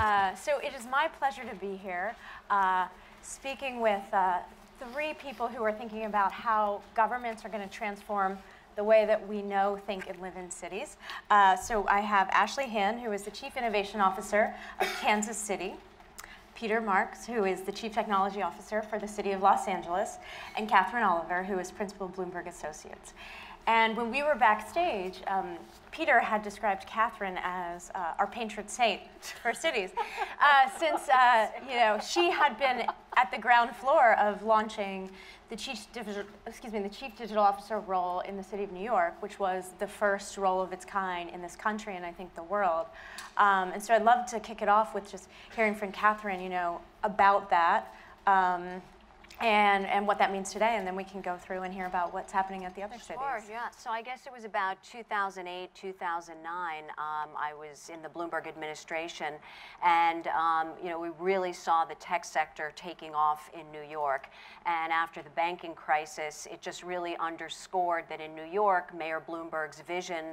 Uh, so it is my pleasure to be here uh, speaking with uh, three people who are thinking about how governments are going to transform the way that we know, think, and live in cities. Uh, so I have Ashley Hand, who is the Chief Innovation Officer of Kansas City. Peter Marx, who is the Chief Technology Officer for the City of Los Angeles, and Katherine Oliver, who is Principal Bloomberg Associates. And when we were backstage, um, Peter had described Katherine as uh, our patron saint for cities, uh, since uh, you know she had been at the ground floor of launching the chief digital, excuse me the chief digital officer role in the city of New York, which was the first role of its kind in this country and I think the world. Um, and so I'd love to kick it off with just hearing from Katherine, you know, about that. Um, and, and what that means today, and then we can go through and hear about what's happening at the other cities. Sure, yeah. So I guess it was about 2008, 2009. Um, I was in the Bloomberg administration, and um, you know we really saw the tech sector taking off in New York. And after the banking crisis, it just really underscored that in New York, Mayor Bloomberg's vision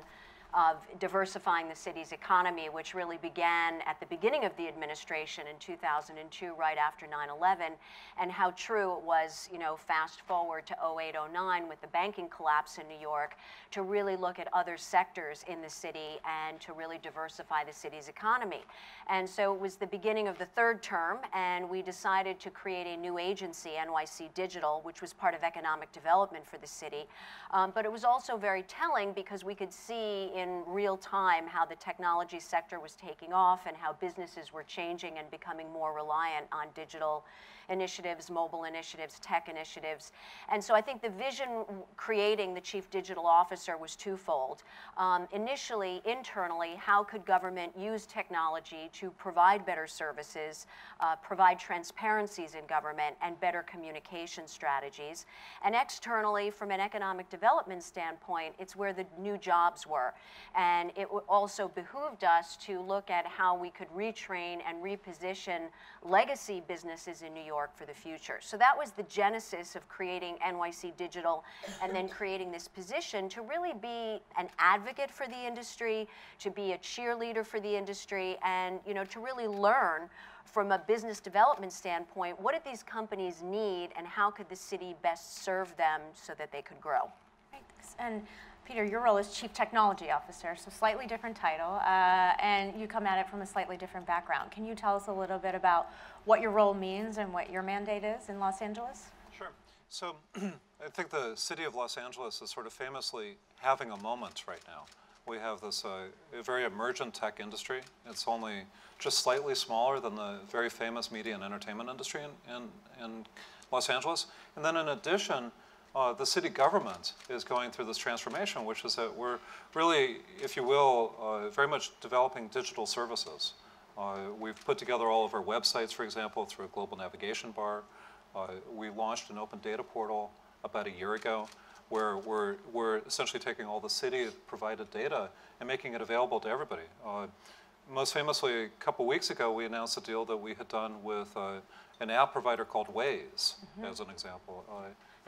of diversifying the city's economy, which really began at the beginning of the administration in 2002, right after 9/11, and how true it was, you know, fast forward to 08, 09 with the banking collapse in New York, to really look at other sectors in the city and to really diversify the city's economy. And so it was the beginning of the third term, and we decided to create a new agency, NYC Digital, which was part of economic development for the city. Um, but it was also very telling because we could see in real time how the technology sector was taking off and how businesses were changing and becoming more reliant on digital initiatives, mobile initiatives, tech initiatives. And so I think the vision creating the chief digital officer was twofold. Um, initially, internally, how could government use technology to provide better services, uh, provide transparencies in government, and better communication strategies? And externally, from an economic development standpoint, it's where the new jobs were. And it also behooved us to look at how we could retrain and reposition legacy businesses in New York for the future. So that was the genesis of creating NYC Digital and then creating this position to really be an advocate for the industry, to be a cheerleader for the industry, and you know, to really learn from a business development standpoint, what did these companies need and how could the city best serve them so that they could grow? Thanks. And Peter, your role is Chief Technology Officer, so slightly different title, uh, and you come at it from a slightly different background. Can you tell us a little bit about what your role means and what your mandate is in Los Angeles? Sure. So I think the city of Los Angeles is sort of famously having a moment right now. We have this uh, very emergent tech industry. It's only just slightly smaller than the very famous media and entertainment industry in, in, in Los Angeles. And then in addition, uh, the city government is going through this transformation, which is that we're really, if you will, uh, very much developing digital services. Uh, we've put together all of our websites, for example, through a global navigation bar. Uh, we launched an open data portal about a year ago where we're, we're essentially taking all the city provided data and making it available to everybody. Uh, most famously, a couple weeks ago, we announced a deal that we had done with an app provider called Waze, mm -hmm. as an example.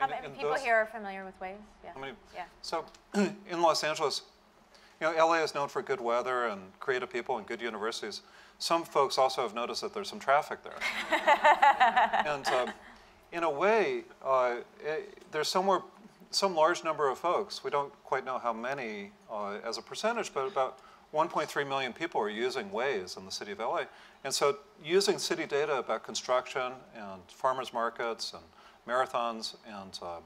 How many people those, here are familiar with Waze? Yeah. Yeah. So in Los Angeles, you know, LA is known for good weather and creative people and good universities. Some folks also have noticed that there's some traffic there. and um, in a way, uh, it, there's somewhere, some large number of folks, we don't quite know how many uh, as a percentage, but about 1.3 million people are using Waze in the city of LA. And so using city data about construction and farmers markets and marathons and um,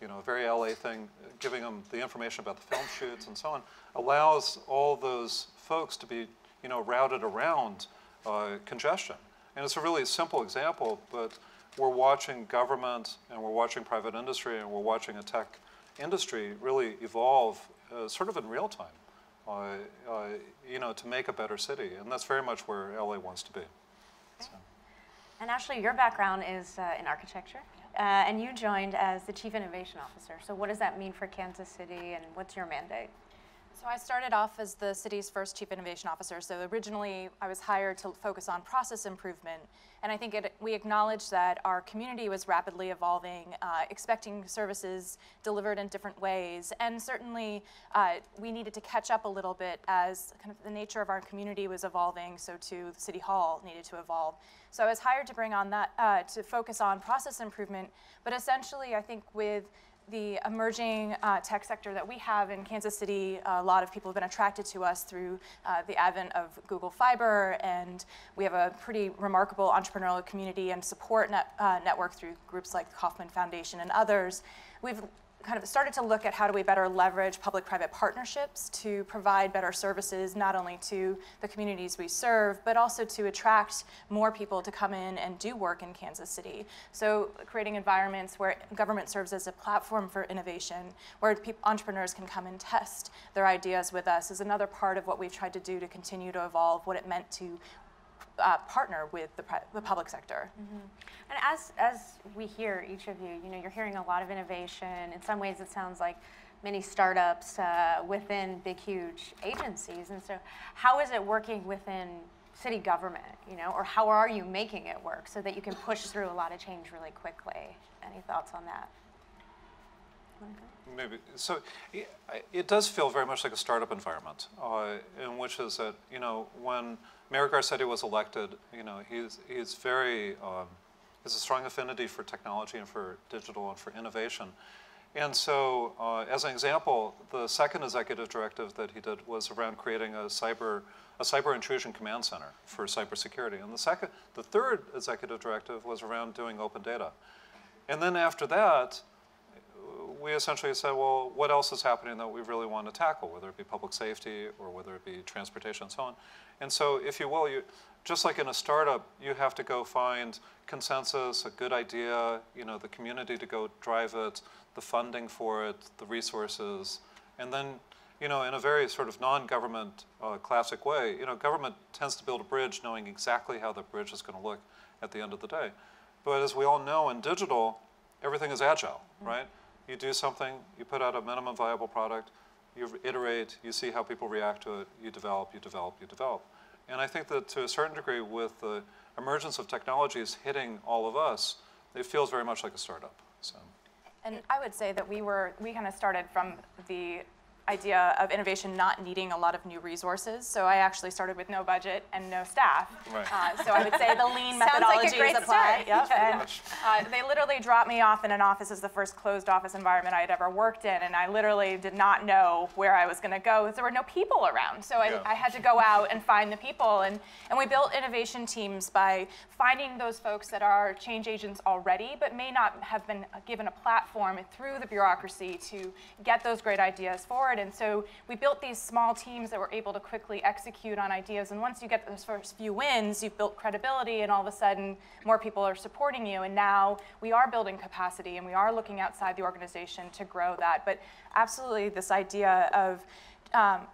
you know, a very LA thing, giving them the information about the film shoots and so on, allows all those folks to be, you know, routed around uh, congestion. And it's a really simple example, but we're watching government and we're watching private industry and we're watching a tech industry really evolve uh, sort of in real time, uh, uh you know, to make a better city. And that's very much where LA wants to be. So. And Ashley, your background is uh, in architecture. Uh, and you joined as the Chief Innovation Officer. So what does that mean for Kansas City and what's your mandate? So I started off as the city's first chief innovation officer. So originally, I was hired to focus on process improvement, and I think it, we acknowledged that our community was rapidly evolving, uh, expecting services delivered in different ways, and certainly uh, we needed to catch up a little bit as kind of the nature of our community was evolving. So too, City Hall needed to evolve. So I was hired to bring on that uh, to focus on process improvement, but essentially, I think with the emerging uh, tech sector that we have in Kansas City, a lot of people have been attracted to us through uh, the advent of Google Fiber, and we have a pretty remarkable entrepreneurial community and support net, uh, network through groups like the Kauffman Foundation and others. We've kind of started to look at how do we better leverage public-private partnerships to provide better services not only to the communities we serve, but also to attract more people to come in and do work in Kansas City. So creating environments where government serves as a platform for innovation, where entrepreneurs can come and test their ideas with us is another part of what we've tried to do to continue to evolve what it meant to uh, partner with the, the public sector. Mm-hmm. And as, as we hear each of you, you know, you're hearing a lot of innovation. In some ways, it sounds like many startups uh, within big, huge agencies. And so, how is it working within city government, you know, or how are you making it work so that you can push through a lot of change really quickly? Any thoughts on that? Maybe so. It does feel very much like a startup environment, uh, in which is that you know when Mayor Garcetti was elected, you know he's he's very um, has a strong affinity for technology and for digital and for innovation, and so uh, as an example, the second executive directive that he did was around creating a cyber a cyber intrusion command center for cybersecurity, and the second the third executive directive was around doing open data, and then after that we essentially said, well, what else is happening that we really want to tackle, whether it be public safety or whether it be transportation and so on. And so, if you will, you, just like in a startup, you have to go find consensus, a good idea, you know, the community to go drive it, the funding for it, the resources, and then, you know, in a very sort of non-government uh, classic way, you know, government tends to build a bridge knowing exactly how the bridge is going to look at the end of the day. But as we all know in digital, everything is agile, mm-hmm. right? You do something, you put out a minimum viable product, you iterate, you see how people react to it, you develop, you develop, you develop. And I think that to a certain degree, with the emergence of technologies hitting all of us, it feels very much like a startup. So. And I would say that we were, we kind of started from the idea of innovation not needing a lot of new resources. So I actually started with no budget and no staff. Right. Uh, so I would say the lean methodology like is applied. Yep. And, uh, they literally dropped me off in an office as the first closed office environment I had ever worked in, and I literally did not know where I was going to go. There were no people around, so I, yeah. I had to go out and find the people. And, and we built innovation teams by finding those folks that are change agents already, but may not have been given a platform through the bureaucracy to get those great ideas forward forward. And so we built these small teams that were able to quickly execute on ideas. And once you get those first few wins, you've built credibility, and all of a sudden, more people are supporting you. And now we are building capacity, and we are looking outside the organization to grow that. But absolutely, this idea of um,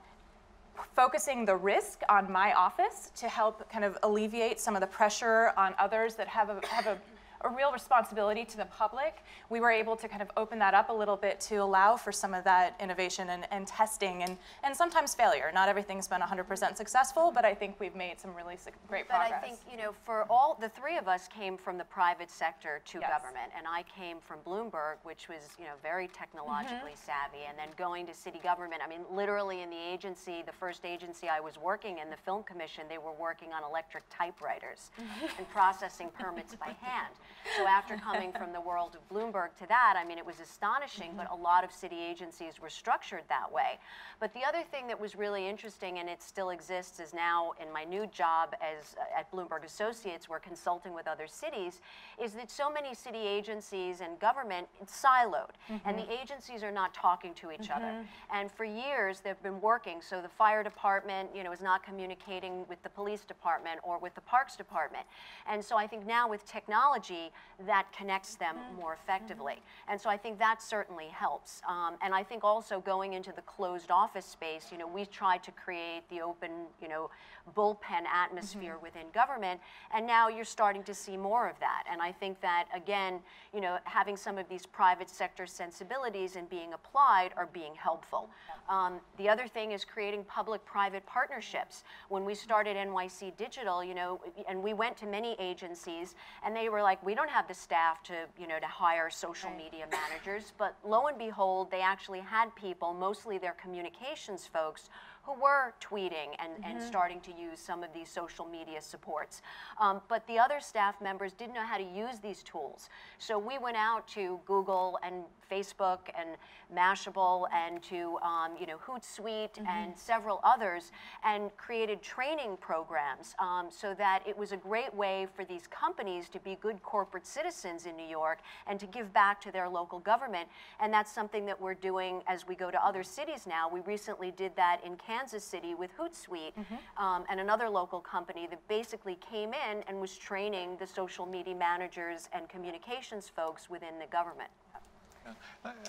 focusing the risk on my office to help kind of alleviate some of the pressure on others that have a, have a a real responsibility to the public, we were able to kind of open that up a little bit to allow for some of that innovation and, and testing and, and sometimes failure. Not everything's been 100% successful, but I think we've made some really great but progress. But I think, you know, for all, the three of us came from the private sector to yes. government, and I came from Bloomberg, which was, you know, very technologically mm-hmm. savvy, and then going to city government. I mean, literally in the agency, the first agency I was working in, the Film Commission, they were working on electric typewriters and processing permits by hand. So after coming from the world of Bloomberg to that, I mean, it was astonishing, but a lot of city agencies were structured that way. But the other thing that was really interesting, and it still exists, is now in my new job as uh, at Bloomberg Associates, we're consulting with other cities, is that so many city agencies and government it's siloed, mm-hmm. and the agencies are not talking to each mm-hmm. other. And for years, they've been working. So the fire department, you know, is not communicating with the police department or with the parks department. And so I think now with technology community that connects them more effectively. And so I think that certainly helps. Um, and I think also going into the closed office space, you know, we tried to create the open, you know, bullpen atmosphere within government, and now you're starting to see more of that. And I think that, again, you know, having some of these private sector sensibilities and being applied are being helpful. Um, the other thing is creating public-private partnerships. When we started NYC Digital, you know, and we went to many agencies, and they were like, we don't have the staff to, you know, to hire social media managers. But lo and behold, they actually had people, mostly their communications folks, were tweeting and, and starting to use some of these social media supports. Um, but the other staff members didn't know how to use these tools. So we went out to Google and Facebook and Mashable and to um, you know Hootsuite and several others and created training programs um, so that it was a great way for these companies to be good corporate citizens in New York and to give back to their local government. And that's something that we're doing as we go to other cities now. We recently did that in Kansas City with Hootsuite um, and another local company that basically came in and was training the social media managers and communications folks within the government.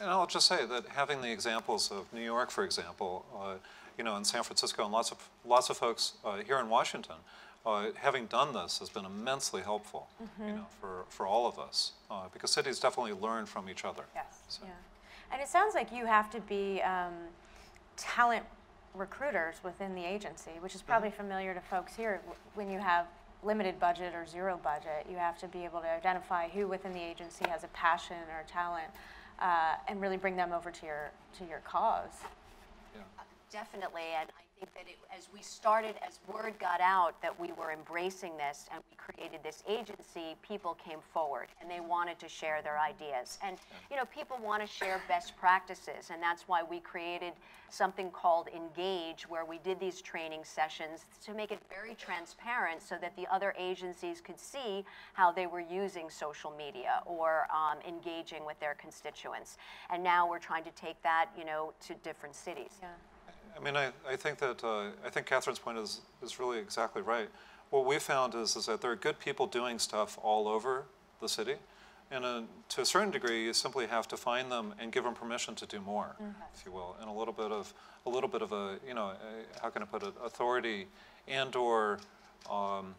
And I'll just say that having the examples of New York, for example, uh, you know, in San Francisco, and lots of lots of folks uh, here in Washington, uh, having done this has been immensely helpful, you know, for, for all of us, uh, because cities definitely learn from each other. Yes. So- Yeah. And it sounds like you have to be um, talent recruiters within the agency, which is probably familiar to folks here. When you have limited budget or zero budget, you have to be able to identify who within the agency has a passion or talent uh, and really bring them over to your, to your cause. yeah. Definitely, and I think that it, as we started, as word got out that we were embracing this and we created this agency, people came forward and they wanted to share their ideas. And, you know, people want to share best practices, and that's why we created something called Engage, where we did these training sessions to make it very transparent so that the other agencies could see how they were using social media or um, engaging with their constituents. And now we're trying to take that, you know, to different cities. Yeah. I mean, I, I think that, uh, I think Katherine's point is, is really exactly right. What we found is, is that there are good people doing stuff all over the city. And uh, to a certain degree, you simply have to find them and give them permission to do more, if you will, and a little bit of, a little bit of a, you know, a, how can I put it, authority and/or, um,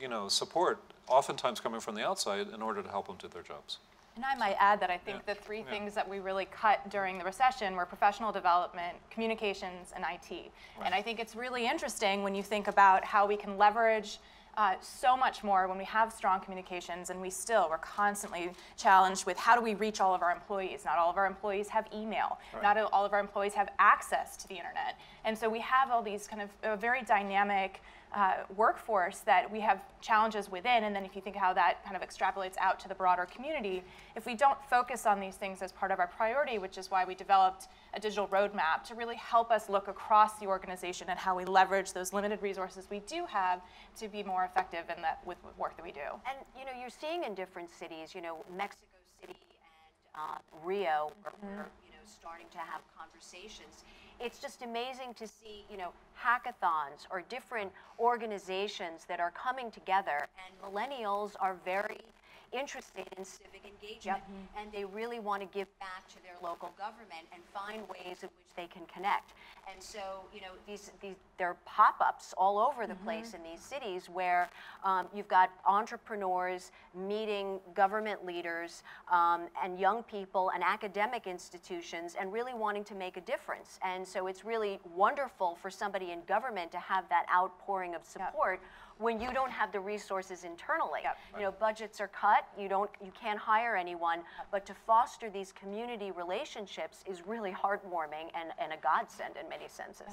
you know, support, oftentimes coming from the outside in order to help them do their jobs. And I might add that I think Yeah. the three Yeah. things that we really cut during the recession were professional development, communications, and IT. And I think it's really interesting when you think about how we can leverage uh, so much more when we have strong communications, and we still, we're constantly challenged with how do we reach all of our employees? Not all of our employees have email. Not all of our employees have access to the internet. And so we have all these kind of a very dynamic uh, workforce that we have challenges within, and then if you think how that kind of extrapolates out to the broader community, if we don't focus on these things as part of our priority, which is why we developed a digital roadmap to really help us look across the organization and how we leverage those limited resources we do have to be more effective in that with work that we do. And you know, you're seeing in different cities, you know, Mexico City and uh, Rio, are, are, you know, starting to have conversations. It's just amazing to see, you know, hackathons or different organizations that are coming together, and millennials are very interested in civic engagement, and they really want to give back to their local government and find ways in which they can connect. And so, you know, these, these there are pop-ups all over the place in these cities where um, you've got entrepreneurs meeting government leaders um, and young people and academic institutions and really wanting to make a difference. And so it's really wonderful for somebody in government to have that outpouring of support when you don't have the resources internally. Yep. You know, budgets are cut, you don't, you can't hire anyone, but to foster these community relationships is really heartwarming and, and a godsend in many senses.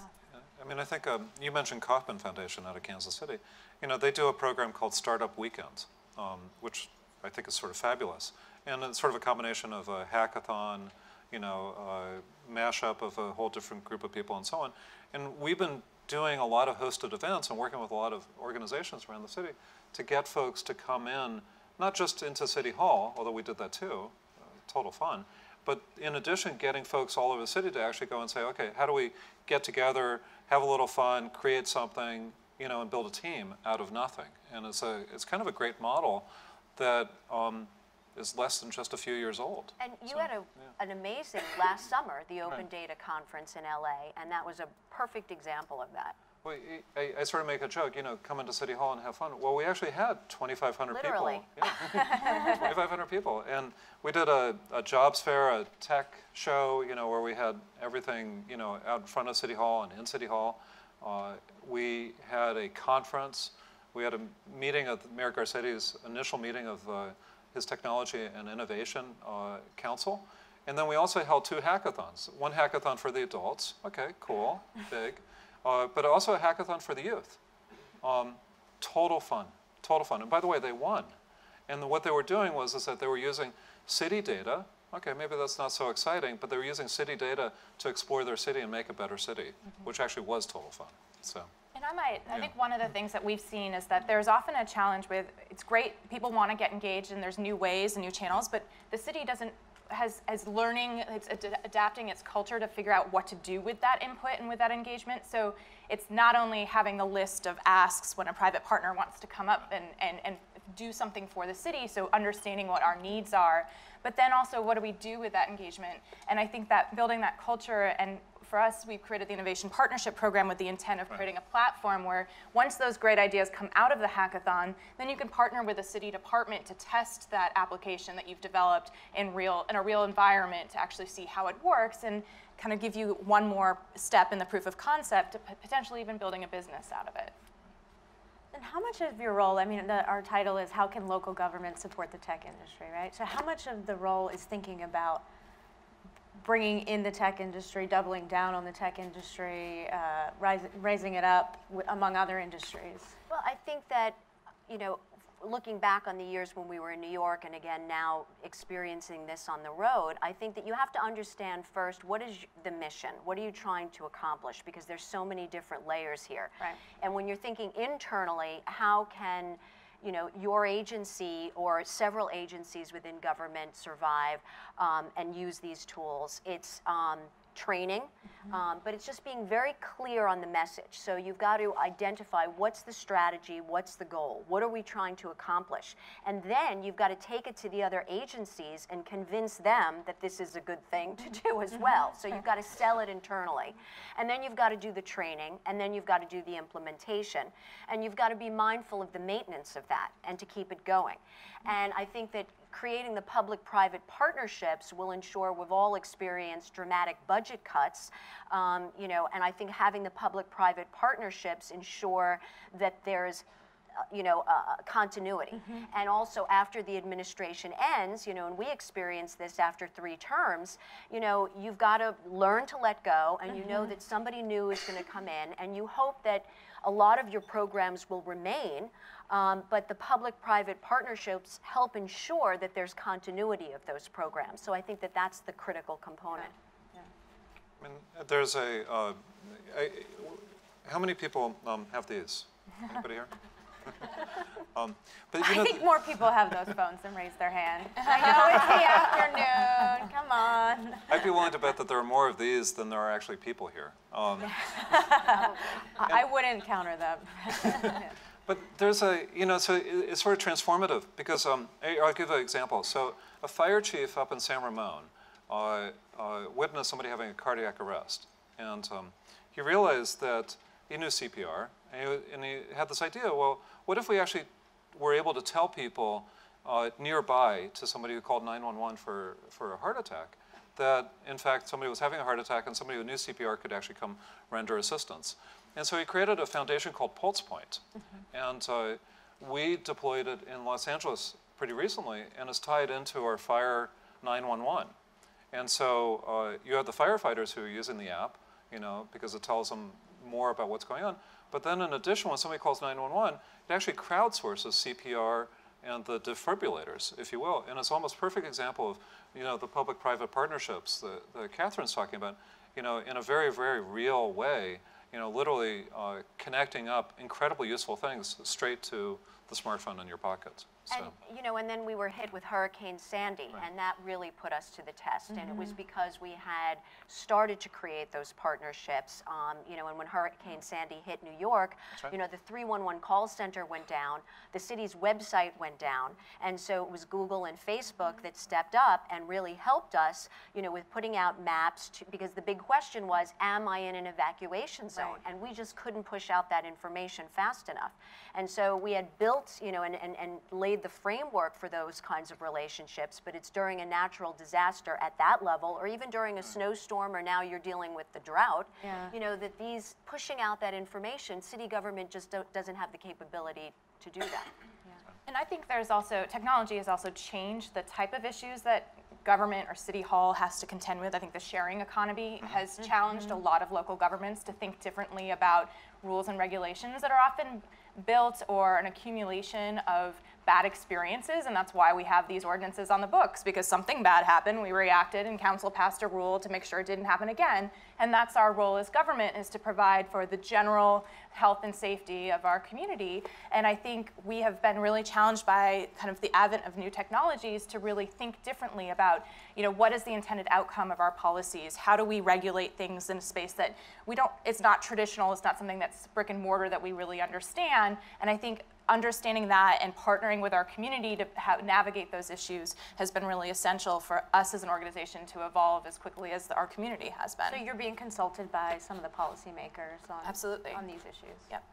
I mean, I think um, you mentioned Kauffman Foundation out of Kansas City. You know, they do a program called Startup Weekends, um, which I think is sort of fabulous. And it's sort of a combination of a hackathon, you know, uh, mashup of a whole different group of people and so on. And we've been doing a lot of hosted events and working with a lot of organizations around the city to get folks to come in, not just into City Hall, although we did that too, uh, total fun, but in addition, getting folks all over the city to actually go and say, okay, how do we get together, have a little fun, create something, you know, and build a team out of nothing? And it's a, it's kind of a great model that um, is less than just a few years old. And you So, had a, an amazing last summer, the Open Right. Data Conference in LA, and that was a perfect example of that. Well, I, I sort of make a joke, you know, come into City Hall and have fun. Well, we actually had 2,500 people. Literally. Yeah, 2,500 people. And we did a, a jobs fair, a tech show, you know, where we had everything, you know, out in front of City Hall and in City Hall. Uh, we had a conference. We had a meeting of Mayor Garcetti's initial meeting of uh, Technology and Innovation uh, Council. And then we also held two hackathons. One hackathon for the adults. Okay, cool, big. Uh, but also a hackathon for the youth. Um, total fun, total fun. And by the way, they won. And what they were doing was is that they were using city data. Okay, maybe that's not so exciting, but they were using city data to explore their city and make a better city, which actually was total fun. So. And I might, I Yeah. think one of the things that we've seen is that there's often a challenge with, it's great, people want to get engaged and there's new ways and new channels, but the city doesn't, has, has learning, it's ad- adapting its culture to figure out what to do with that input and with that engagement. So it's not only having a list of asks when a private partner wants to come up and, and, and do something for the city, so understanding what our needs are, but then also what do we do with that engagement? And I think that building that culture and for us, we've created the Innovation Partnership Program with the intent of creating a platform where once those great ideas come out of the hackathon, then you can partner with a city department to test that application that you've developed in real in a real environment to actually see how it works and kind of give you one more step in the proof of concept to p- potentially even building a business out of it. And how much of your role, I mean, the, our title is How Can Local Governments Support the Tech Industry, right? So, how much of the role is thinking about bringing in the tech industry, doubling down on the tech industry, uh, rise, raising it up w- among other industries? Well, I think that, you know, looking back on the years when we were in New York and again now experiencing this on the road, I think that you have to understand first what is the mission? What are you trying to accomplish? Because there's so many different layers here. Right. And when you're thinking internally, how can you know, your agency or several agencies within government survive um, and use these tools. It's um, training, um, but it's just being very clear on the message. So you've got to identify what's the strategy, what's the goal, what are we trying to accomplish, and then you've got to take it to the other agencies and convince them that this is a good thing to do as well. So you've got to sell it internally, and then you've got to do the training, and then you've got to do the implementation, and you've got to be mindful of the maintenance of that and to keep it going. And I think that creating the public-private partnerships will ensure we've all experienced dramatic budget cuts, um, you know, and I think having the public-private partnerships ensure that there's uh, you know, uh, continuity. And also after the administration ends, you know, and we experience this after three terms, you know, you've got to learn to let go and you know that somebody new is going to come in and you hope that a lot of your programs will remain, um, but the public-private partnerships help ensure that there's continuity of those programs. So I think that that's the critical component. I mean, there's a, uh, I- how many people um, have these? Anybody here? um, but you know, I think more people have those phones than raise their hand. I know it's the afternoon. Come on. I'd be willing to bet that there are more of these than there are actually people here. Um, I I wouldn't counter them. But there's a, you know, so it- it's sort of transformative because um, I- I'll give an example. So a fire chief up in San Ramon uh, uh, witnessed somebody having a cardiac arrest. And um, he realized that he knew CPR and he, and he had this idea, well, what if we actually were able to tell people uh, nearby to somebody who called 911 for, for a heart attack that in fact somebody was having a heart attack and somebody who knew CPR could actually come render assistance. And so he created a foundation called Pulse Point. And uh, we deployed it in Los Angeles pretty recently and it's tied into our Fire 911. And so uh, you have the firefighters who are using the app, you know, because it tells them more about what's going on. But then in addition, when somebody calls 911, it actually crowdsources CPR and the defibrillators, if you will. And it's almost perfect example of, you know, the public-private partnerships that, that Katherine's talking about, you know, in a very, very real way, you know, literally uh, connecting up incredibly useful things straight to the smartphone in your pocket. And, you know, and then we were hit with Hurricane Sandy, and that really put us to the test. And it was mm-hmm. because we had started to create those partnerships. Um, you know, and when Hurricane mm. Sandy hit New York, right. you know, the 311 call center went down, the city's website went down, and so it was Google and Facebook mm-hmm. that stepped up and really helped us, you know, with putting out maps to, because the big question was, am I in an evacuation zone? Right. And we just couldn't push out that information fast enough. And so we had built, you know, and, and, and laid the framework for those kinds of relationships, but it's during a natural disaster at that level, or even during a mm. snowstorm, or now you're dealing with the drought, Yeah. you know, that these, pushing out that information, city government just don't, doesn't have the capability to do that. And I think there's also, technology has also changed the type of issues that government or city hall has to contend with. I think the sharing economy mm-hmm. has challenged a mm-hmm. lot of local governments to think differently about rules and regulations that are often built or an accumulation of bad experiences, and that's why we have these ordinances on the books, because something bad happened, we reacted, and council passed a rule to make sure it didn't happen again. And that's our role as government, is to provide for the general health and safety of our community. And I think we have been really challenged by kind of the advent of new technologies to really think differently about, you know, what is the intended outcome of our policies? How do we regulate things in a space that we don't, it's not traditional, it's not something that's brick and mortar that we really understand. And I think understanding that and partnering with our community to ha- navigate those issues has been really essential for us as an organization to evolve as quickly as our community has been. So you're being consulted by some of the policymakers on Absolutely. on these issues. Yep.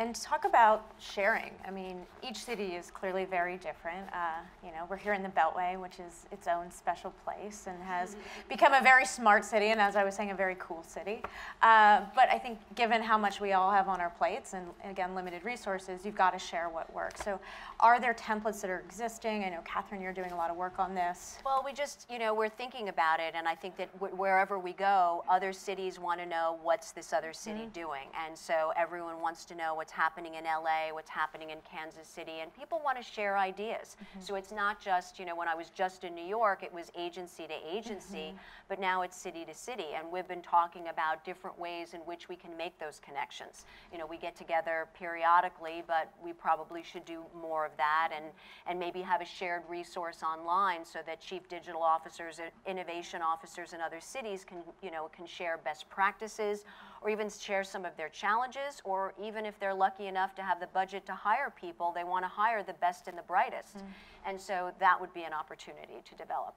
And talk about sharing. I mean, each city is clearly very different. Uh, you know, we're here in the Beltway, which is its own special place and has become a very smart city, and as I was saying, a very cool city. Uh, but I think, given how much we all have on our plates and again limited resources, you've got to share what works. So, are there templates that are existing? I know Katherine, you're doing a lot of work on this. Well, we just, you know, we're thinking about it, and I think that wh- wherever we go, other cities want to know what's this other city doing. And so everyone wants to know what's happening in LA, what's happening in Kansas City, and people want to share ideas. Mm-hmm. So it's not just, you know, when I was just in New York, it was agency to agency, mm-hmm. but now it's city to city. And we've been talking about different ways in which we can make those connections. You know, we get together periodically, but we probably should do more of that and, and maybe have a shared resource online so that chief digital officers, innovation officers in other cities can, you know, can share best practices or even share some of their challenges or even if they're lucky enough to have the budget to hire people, they want to hire the best and the brightest. And so that would be an opportunity to develop.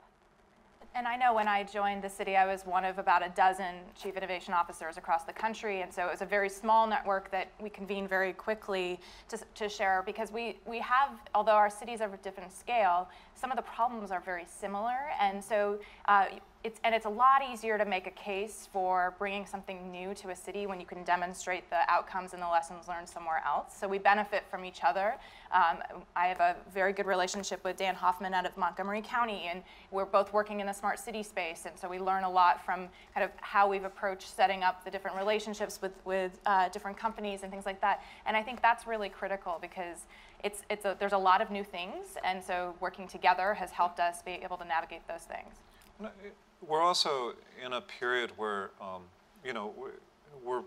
And I know when I joined the city, I was one of about a dozen chief innovation officers across the country. And so it was a very small network that we convened very quickly to, to share because we, we have, although our cities are of a different scale, some of the problems are very similar. And so uh, it's, and it's a lot easier to make a case for bringing something new to a city when you can demonstrate the outcomes and the lessons learned somewhere else. So we benefit from each other. Um, I have a very good relationship with Dan Hoffman out of Montgomery County, and we're both working in the smart city space. And so we learn a lot from kind of how we've approached setting up the different relationships with, with uh, different companies and things like that. And I think that's really critical because it's, it's a, there's a lot of new things, and so working together has helped us be able to navigate those things. We're also in a period where, um, you know, we're-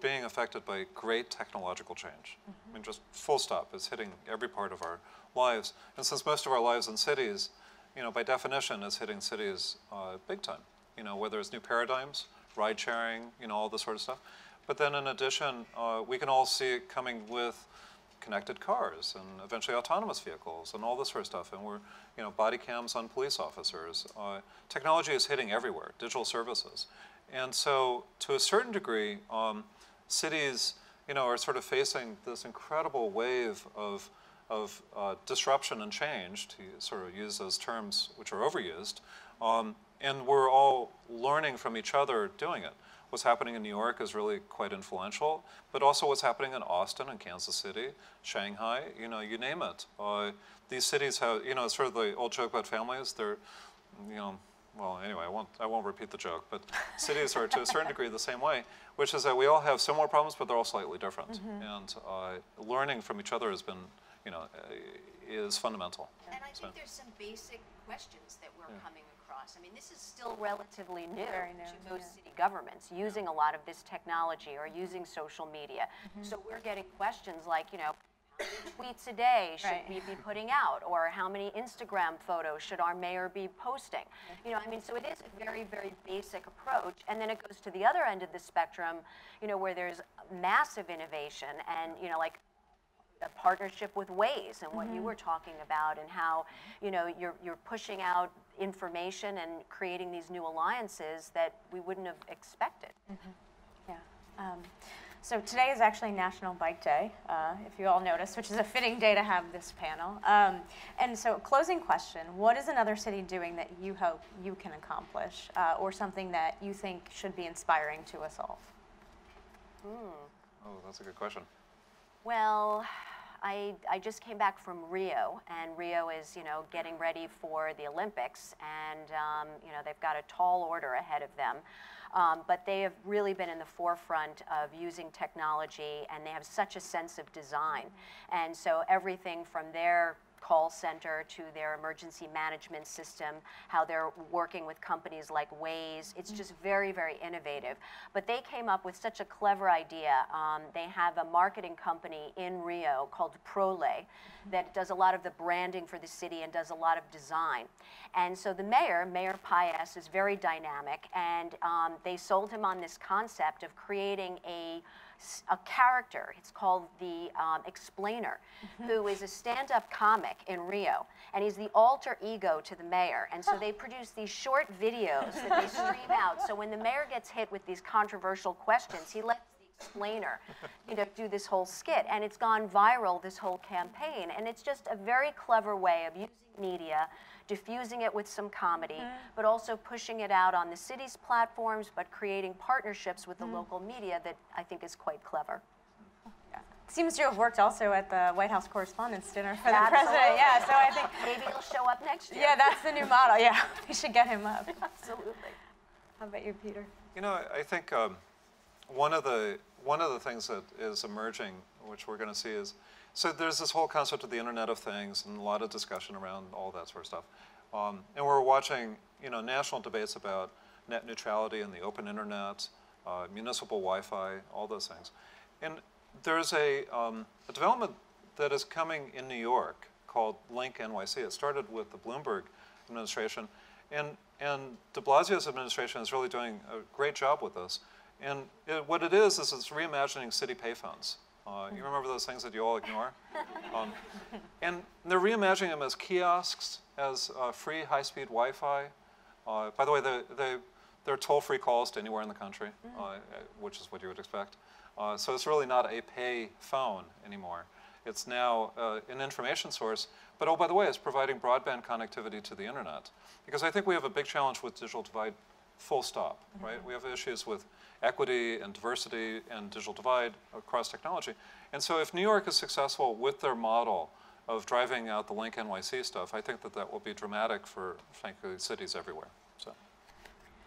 being affected by great technological change. I mean, just full stop. It's hitting every part of our lives. And since most of our lives in cities, you know, by definition, it's hitting cities uh, big time. You know, whether it's new paradigms, ride sharing, you know, all this sort of stuff. But then in addition, uh, we can all see it coming with connected cars and eventually autonomous vehicles and all this sort of stuff. And we're, you know, body cams on police officers. Uh, technology is hitting everywhere, digital services. And so, to a certain degree, um, cities, you know, are sort of facing this incredible wave of, of uh, disruption and change, to sort of use those terms which are overused. Um, and we're all learning from each other doing it. What's happening in New York is really quite influential, but also what's happening in Austin and Kansas City, Shanghai, you know, you name it. Uh, these cities have, you know, it's sort of the old joke about families. They're, you know, well, anyway, I won't, I won't repeat the joke, but cities are to a certain degree the same way, which is that we all have similar problems, but they're all slightly different. And uh, learning from each other has been, you know, uh, is fundamental. And I So- think there's some basic questions that we're coming across. I mean, this is still relatively new new, to most yeah. city governments, using a lot of this technology or using social media. Mm-hmm. So we're getting questions like, you know, tweets a day should Right. we be putting out? Or how many Instagram photos should our mayor be posting? You know, I mean, so it is a very, very basic approach. And then it goes to the other end of the spectrum, you know, where there's massive innovation and, you know, like partnership with Waze and what you were talking about and how, you know, you're, you're pushing out information and creating these new alliances that we wouldn't have expected. Yeah. Um, so today is actually National Bike Day, uh, if you all noticed, which is a fitting day to have this panel. Um, and so, closing question: What is another city doing that you hope you can accomplish, uh, or something that you think should be inspiring to us all? Oh, that's a good question. Well, I, I just came back from Rio, and Rio is, you know, getting ready for the Olympics, and, um, you know, they've got a tall order ahead of them. Um, but they have really been in the forefront of using technology, and they have such a sense of design. And so everything from their call center to their emergency management system, how they're working with companies like Waze. It's just very, very innovative. But they came up with such a clever idea. Um, they have a marketing company in Rio called Prole that does a lot of the branding for the city and does a lot of design. And so the mayor, Mayor Paes, is very dynamic, and um, they sold him on this concept of creating a a character. It's called the um, Explainer, who is a stand-up comic in Rio, and he's the alter ego to the mayor. And so they produce these short videos that they stream out. So when the mayor gets hit with these controversial questions, he lets the explainer, you know, do this whole skit, and it's gone viral. This whole campaign, and it's just a very clever way of using media diffusing it with some comedy, but also pushing it out on the city's platforms, but creating partnerships with the local media that I think is quite clever. Seems to have worked also at the White House Correspondents' Dinner for the Absolutely. president. Yeah, so I think, Maybe he'll show up next year. yeah, that's the new model. Yeah, we should get him up. absolutely. How about you, Peter? You know, I think um, one of the one of the things that is emerging, which we're going to see, is so there's this whole concept of the Internet of Things and a lot of discussion around all that sort of stuff. Um, and we're watching, you know, national debates about net neutrality and the open internet, uh, municipal Wi-Fi, all those things. And there's a, um, a development that is coming in New York called Link NYC. It started with the Bloomberg administration, and and De Blasio's administration is really doing a great job with this. And it, what it is is it's reimagining city payphones. Uh, you remember those things that you all ignore? Um, and they're reimagining them as kiosks, as uh, free high-speed Wi-Fi. Uh, by the way, they, they, they're toll-free calls to anywhere in the country, uh, which is what you would expect. Uh, so it's really not a pay phone anymore. It's now uh, an information source, but oh, by the way, it's providing broadband connectivity to the internet. Because I think we have a big challenge with digital divide, full stop, mm-hmm. right? We have issues with equity and diversity and digital divide across technology. And so if New York is successful with their model of driving out the Link NYC stuff, I think that that will be dramatic for, frankly, cities everywhere. So.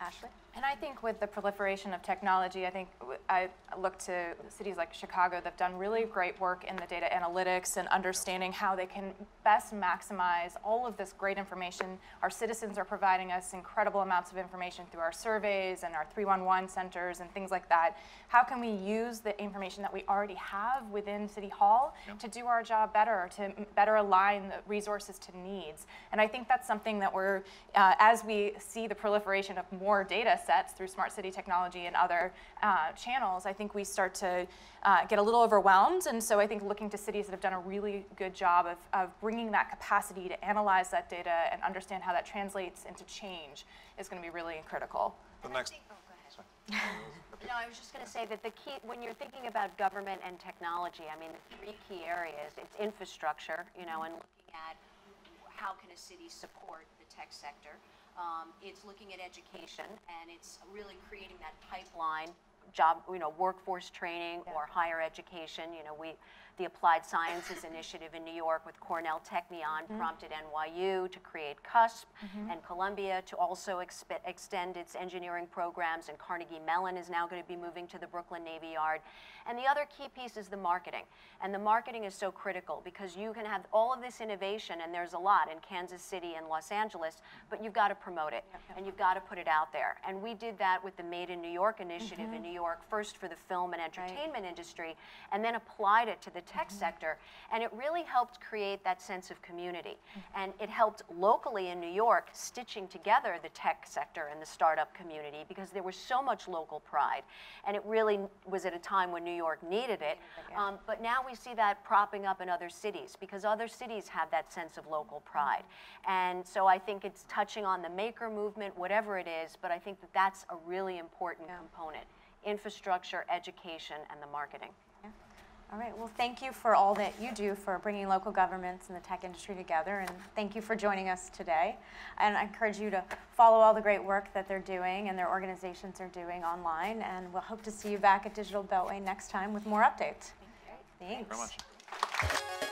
Ashley? And I think with the proliferation of technology, I think I look to cities like Chicago that've done really great work in the data analytics and understanding how they can best maximize all of this great information. Our citizens are providing us incredible amounts of information through our surveys and our 311 centers and things like that. How can we use the information that we already have within City Hall to do our job better, to better align the resources to needs? And I think that's something that we're, uh, as we see the proliferation of more data sets through smart city technology and other uh, channels, I think we start to uh, get a little overwhelmed. And so I think looking to cities that have done a really good job of, of bringing that capacity to analyze that data and understand how that translates into change is going to be really critical. The next, Oh, go ahead. No, I was just going to say that the key, when you're thinking about government and technology, I mean, the three key areas, it's infrastructure, you know, and looking at how can a city support the tech sector. Um, it's looking at education, and it's really creating that pipeline, job, you know, workforce training or higher education. You know, we, the Applied Sciences Initiative in New York with Cornell Technion mm-hmm. prompted NYU to create CUSP mm-hmm. and Columbia to also extend its engineering programs, and Carnegie Mellon is now going to be moving to the Brooklyn Navy Yard. And the other key piece is the marketing. And the marketing is so critical because you can have all of this innovation, and there's a lot in Kansas City and Los Angeles, but you've got to promote it and you've got to put it out there. And we did that with the Made in New York initiative mm-hmm. in New York, first for the film and entertainment industry, and then applied it to the tech sector, and it really helped create that sense of community. And it helped locally in New York stitching together the tech sector and the startup community because there was so much local pride. And it really was at a time when New York needed it. Um, but now we see that propping up in other cities because other cities have that sense of local pride. And so I think it's touching on the maker movement, whatever it is, but I think that that's a really important component infrastructure, education, and the marketing. All right, well, thank you for all that you do for bringing local governments and the tech industry together, and thank you for joining us today. And I encourage you to follow all the great work that they're doing and their organizations are doing online, and we'll hope to see you back at Digital Beltway next time with more updates. Thanks. Very much.